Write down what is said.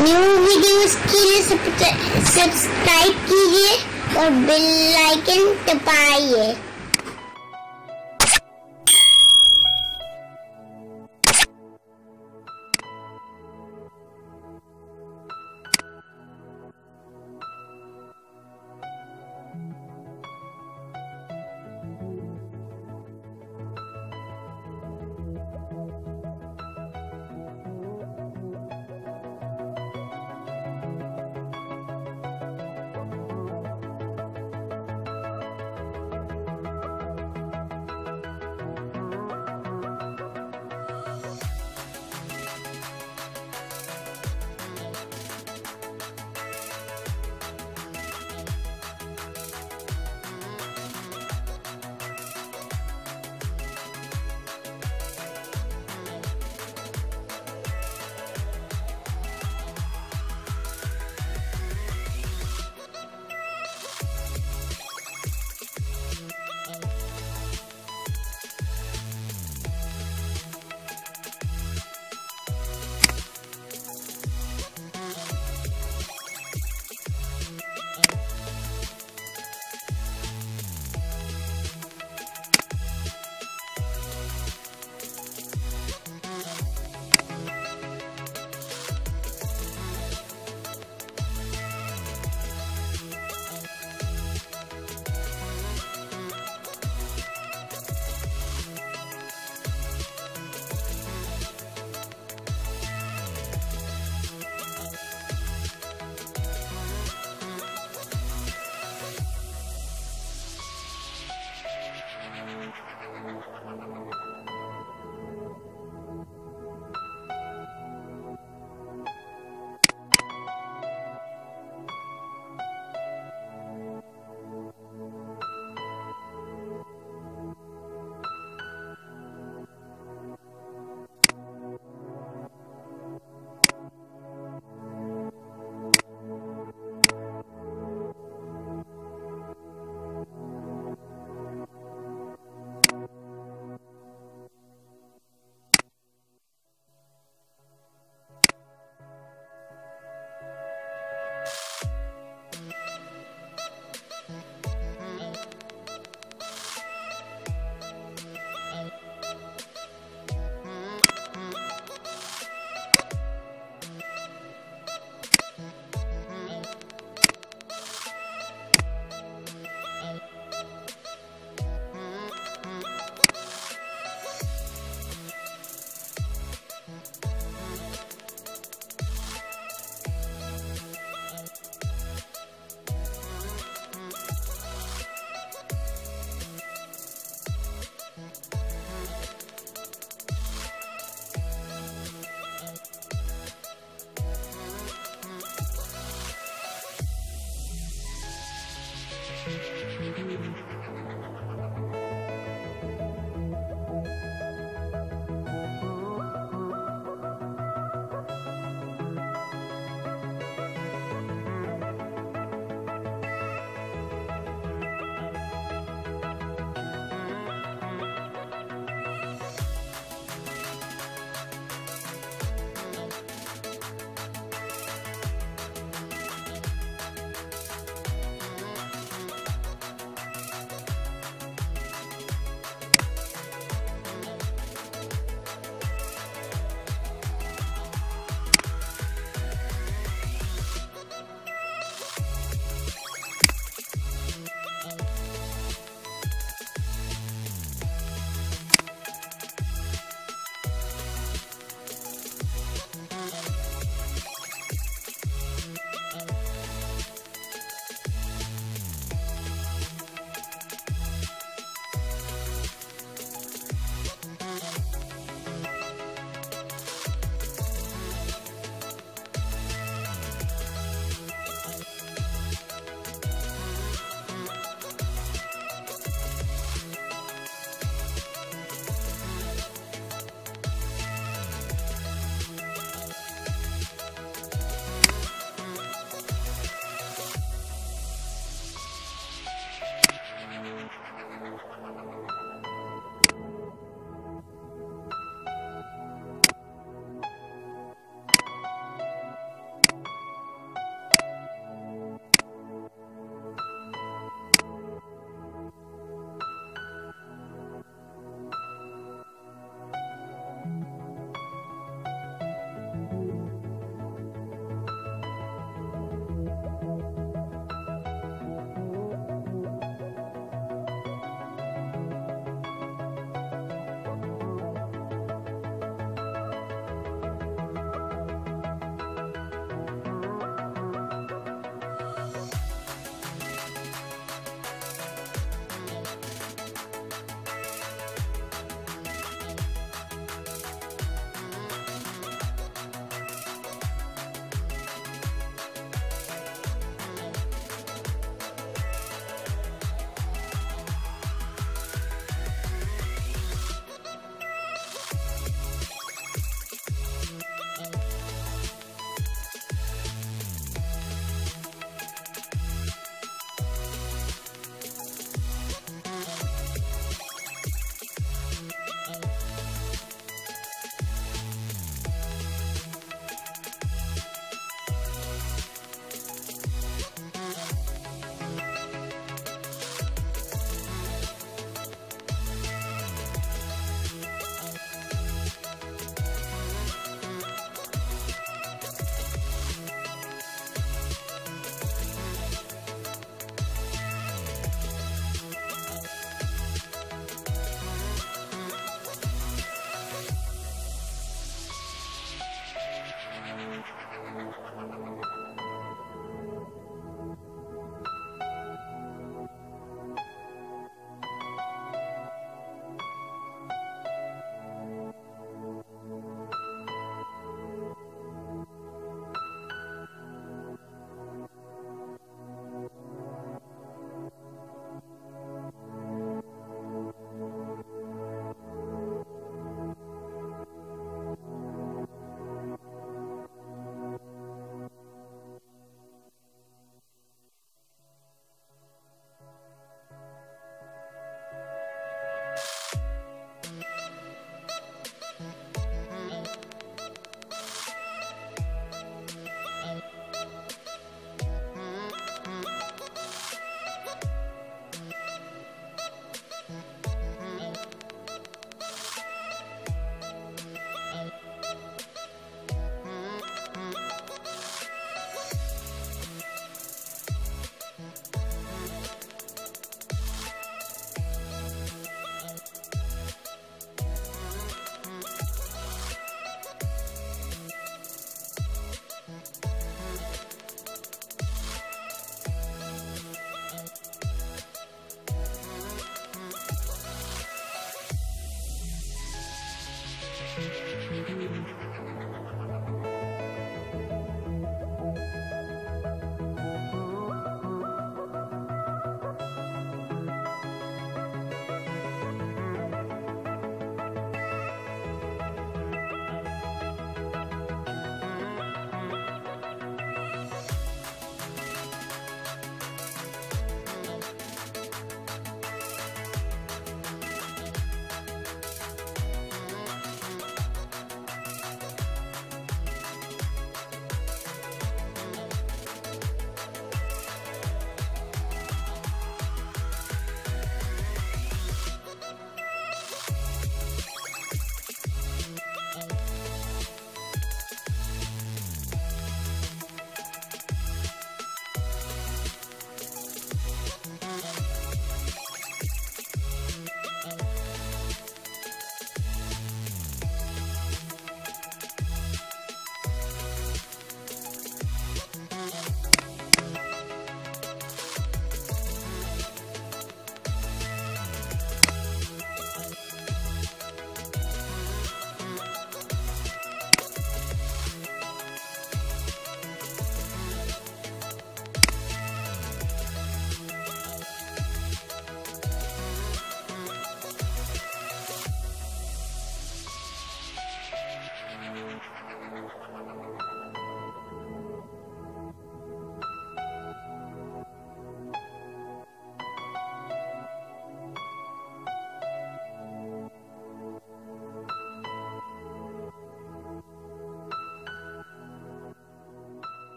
New videos के लिए subscribe कीजिए और बेल आइकन दबाइए।